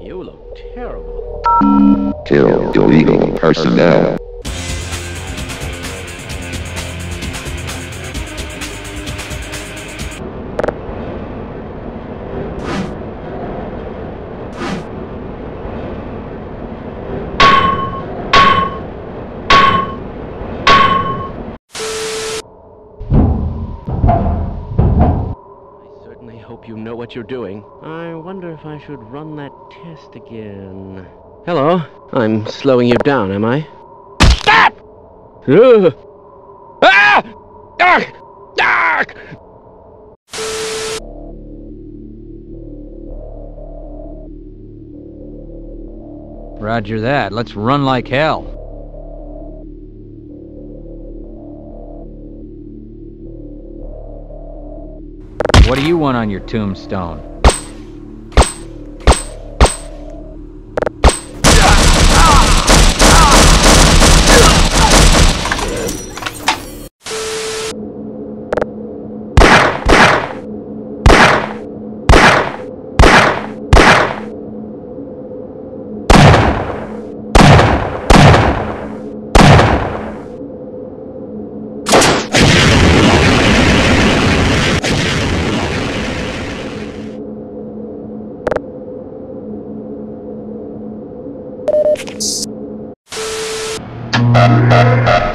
You look terrible. Kill illegal personnel. Hope you know what you're doing. I wonder if I should run that test again. Hello? I'm slowing you down, am I? Stop! Ugh. Ah! Ah! Ah! Roger that. Let's run like hell. What do you want on your tombstone? Ha ha ha!